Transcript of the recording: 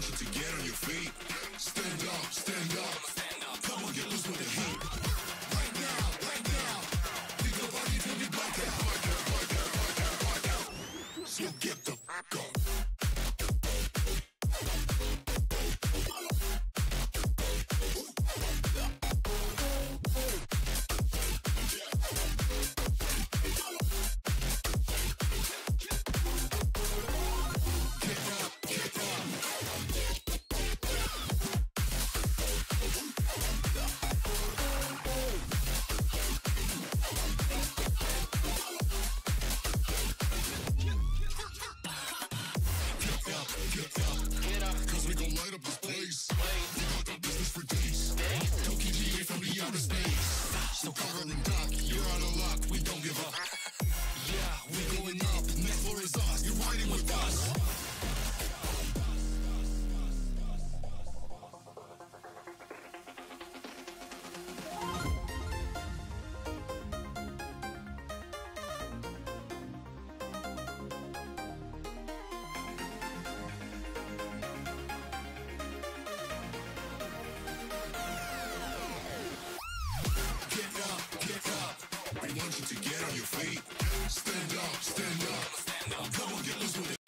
attention to get on your feet. Stand up, stand up. on your feet. Stand up, stand up. Come on, get loose with it.